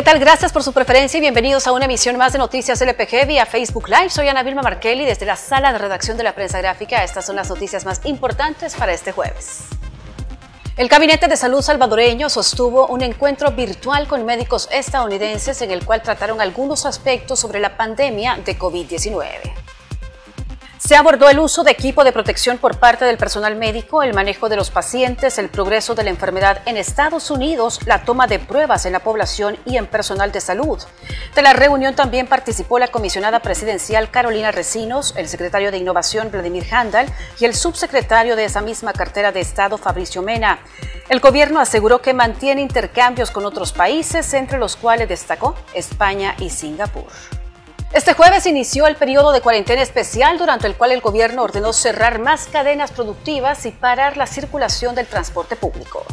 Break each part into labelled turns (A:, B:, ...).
A: ¿Qué tal? Gracias por su preferencia y bienvenidos a una emisión más de Noticias LPG vía Facebook Live. Soy Ana Vilma Markelli desde la sala de redacción de la prensa gráfica. Estas son las noticias más importantes para este jueves. El Gabinete de Salud salvadoreño sostuvo un encuentro virtual con médicos estadounidenses en el cual trataron algunos aspectos sobre la pandemia de COVID-19. Se abordó el uso de equipo de protección por parte del personal médico, el manejo de los pacientes, el progreso de la enfermedad en Estados Unidos, la toma de pruebas en la población y en personal de salud. De la reunión también participó la comisionada presidencial Carolina Recinos, el secretario de Innovación Vladimir Handal y el subsecretario de esa misma cartera de Estado Fabricio Mena. El gobierno aseguró que mantiene intercambios con otros países, entre los cuales destacó España y Singapur. Este jueves inició el periodo de cuarentena especial durante el cual el gobierno ordenó cerrar más cadenas productivas y parar la circulación del transporte público.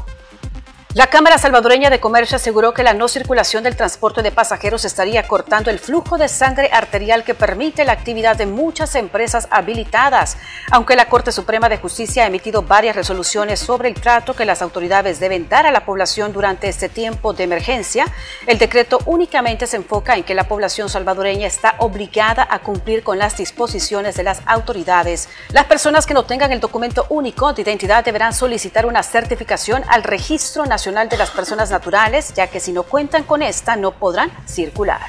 A: La Cámara Salvadoreña de Comercio aseguró que la no circulación del transporte de pasajeros estaría cortando el flujo de sangre arterial que permite la actividad de muchas empresas habilitadas, aunque la Corte Suprema de Justicia ha emitido varias resoluciones sobre el trato que las autoridades deben dar a la población durante este tiempo de emergencia. El decreto únicamente se enfoca en que la población salvadoreña está obligada a cumplir con las disposiciones de las autoridades. Las personas que no tengan el documento único de identidad deberán solicitar una certificación al Registro Nacional de las Personas Naturales, ya que si no cuentan con esta no podrán circular.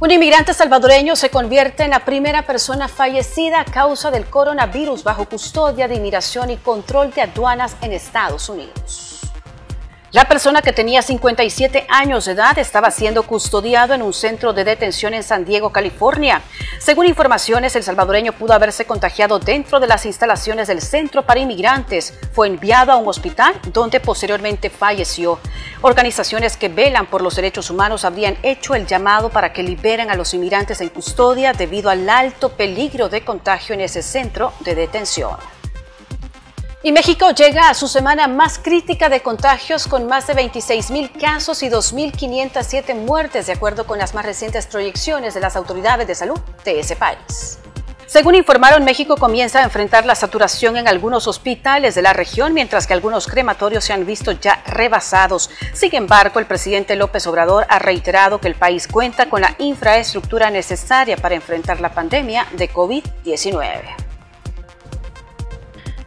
A: Un inmigrante salvadoreño se convierte en la primera persona fallecida a causa del coronavirus bajo custodia de inmigración y control de aduanas en Estados Unidos. La persona que tenía 57 años de edad estaba siendo custodiado en un centro de detención en San Diego, California. Según informaciones, el salvadoreño pudo haberse contagiado dentro de las instalaciones del Centro para Inmigrantes. Fue enviado a un hospital donde posteriormente falleció. Organizaciones que velan por los derechos humanos habrían hecho el llamado para que liberen a los inmigrantes en custodia debido al alto peligro de contagio en ese centro de detención. Y México llega a su semana más crítica de contagios con más de 26 mil casos y 2.507 muertes, de acuerdo con las más recientes proyecciones de las autoridades de salud de ese país. Según informaron, México comienza a enfrentar la saturación en algunos hospitales de la región, mientras que algunos crematorios se han visto ya rebasados. Sin embargo, el presidente López Obrador ha reiterado que el país cuenta con la infraestructura necesaria para enfrentar la pandemia de COVID-19.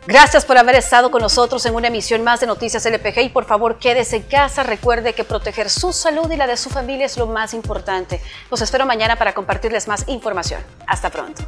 A: Gracias por haber estado con nosotros en una emisión más de Noticias LPG y por favor quédese en casa. Recuerde que proteger su salud y la de su familia es lo más importante. Los espero mañana para compartirles más información. Hasta pronto.